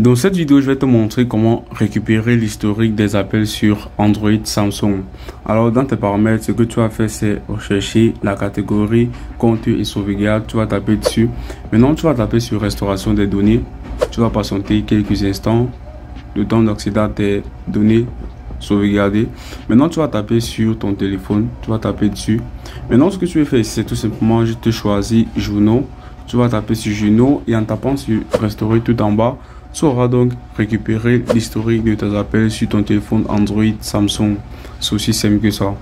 Dans cette vidéo, je vais te montrer comment récupérer l'historique des appels sur Android Samsung. Alors, dans tes paramètres, ce que tu vas faire, c'est rechercher la catégorie compte et sauvegarde. Tu vas taper dessus. Maintenant, tu vas taper sur restauration des données. Tu vas patienter quelques instants, le temps d'accéder à tes données sauvegardées. Maintenant, tu vas taper sur ton téléphone. Tu vas taper dessus. Maintenant, ce que tu veux faire, c'est tout simplement, je te choisis journaux. Tu vas taper sur journaux et en tapant sur restaurer tout en bas, tu auras donc récupéré l'historique de tes appels sur ton téléphone Android Samsung. C'est aussi simple que ça.